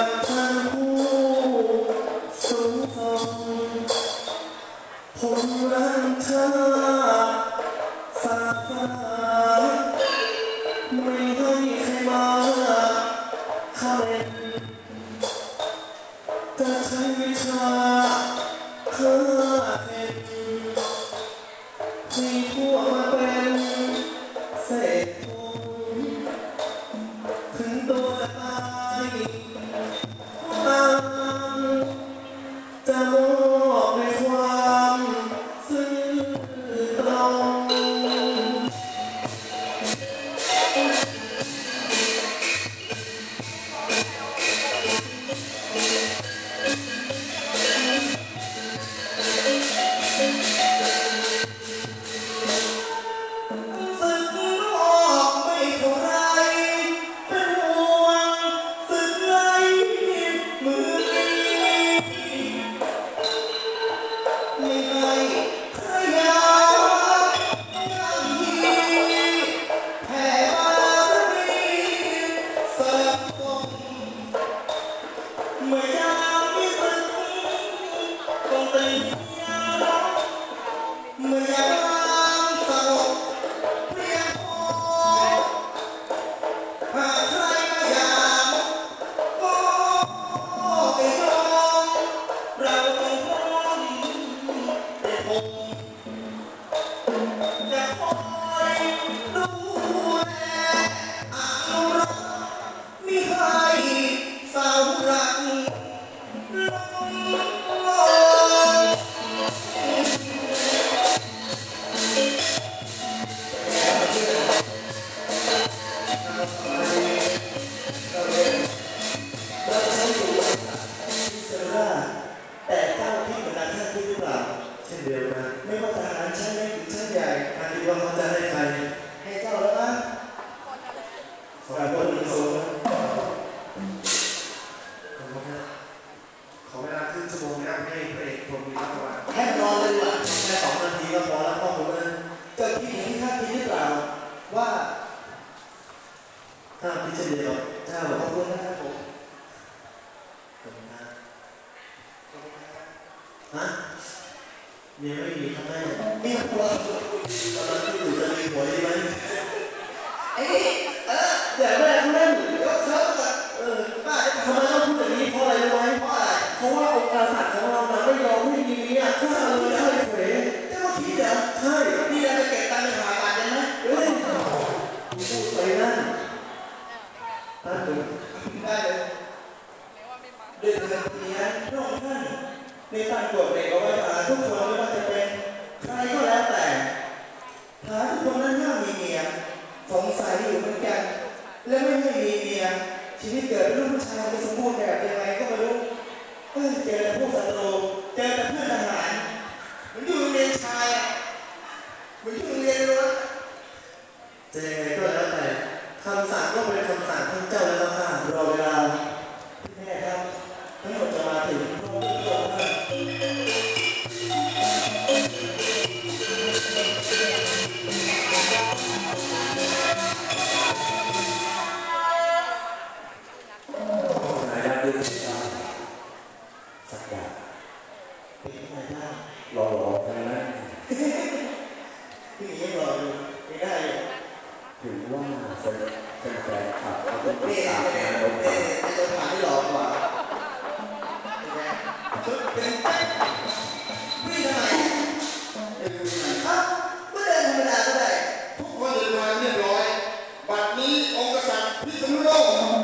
ให้กับทางผู้ ให้นอนเลยดีกว่าแค่สองนาทีก็พอแล้วพ่อผมเองเกิดพี่เห็นที่ท่านคิดหรือเปล่าว่าถ้าพิจารณาเจ้าขอบคุณนะครับผมขอบคุณครับฮะยังไม่มีครับแม่นี่หัวตอนนั้นที่อยู่จะมีหัวใช่ไหมไอ้นี่เออ เพราะว่าองค์กษัตริย์ของเรานะไม่ยอมให้มีเนี่ยข้าเลยใช่เฟรเจ้าคิดเหรอใช่นี่เราจะเก็บตังค์ไปหาบาทกันไหมเฮ้ยพูดไปนั่นนั่นถึงได้เลยด้วยเรื่องนี้นะพระองค์ท่านในการตรวจเด็กเอาไว้หาทุกคนไม่ว่าจะเป็นใครก็แล้วแต่หาทุกคนนั้นห้ามมีเมียสงสัยอยู่เหมือนกัน และไม่ให้มีเมียชีวิตเกิดเป็นลูกผู้ชายจะสมบูรณ์แบบยัง บัดนี้อ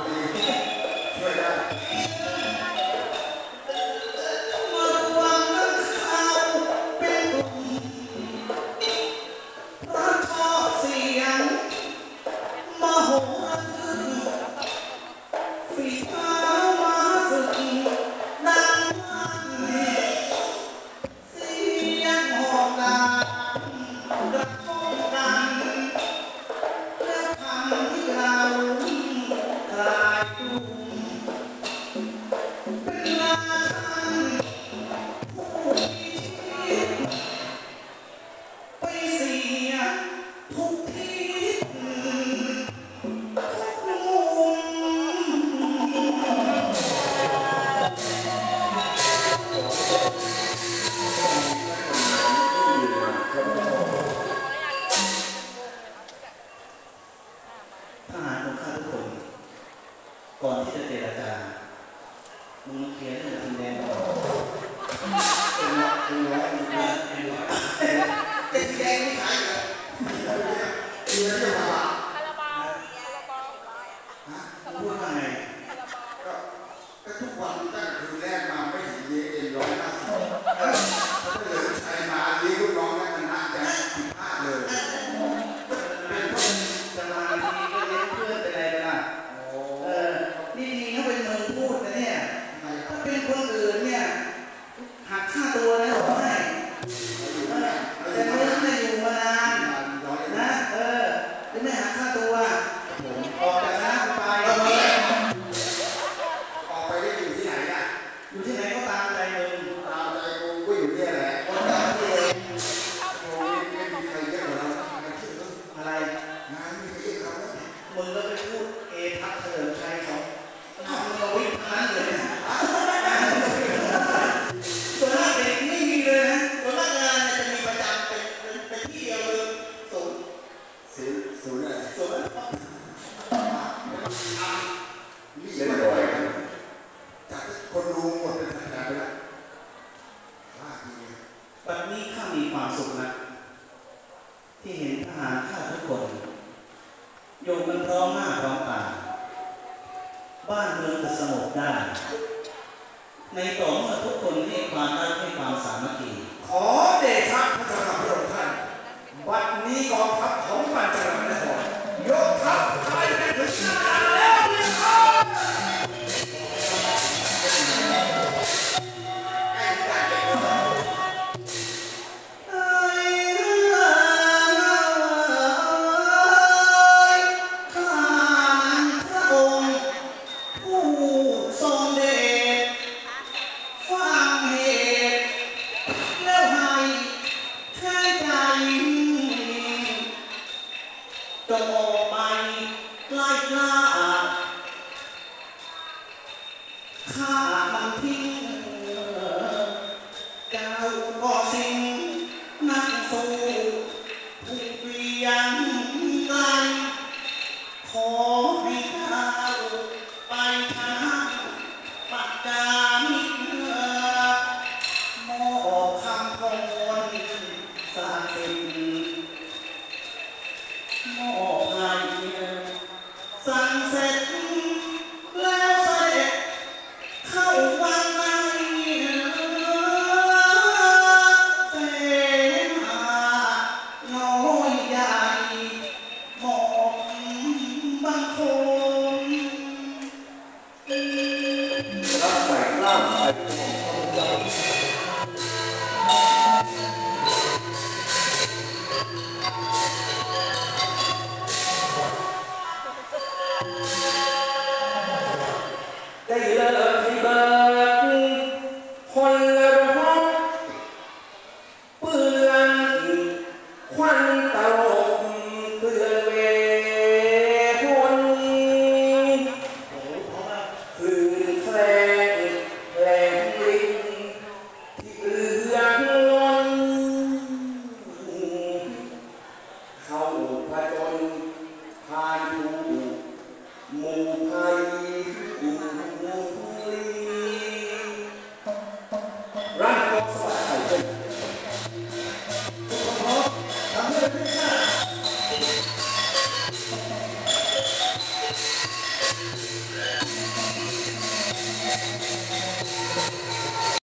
了。 คนรู้หมดเป็นขนาดแล้วมากบนี้ข้ามีความสุขนะ ที่เห็นทหารข้าทุกคนโยมกันพร้อมหน้าพร้อมตาบ้านเมืองจะสงบได้ ในต่อเมื่อทุกคนให้ความรักให้ความสามัคคีขอ ล่าข้ามัทิ้งกาวก็สิงนั่งสู้ผูกเวียงไกลขอให้ข้าไปทางปักดามิมอบคำพรสาสิมอบให้ สั่งเสร็จแล้วเสด็จเข้าวังในเสนาน้อยใหญ่หมอกบางคน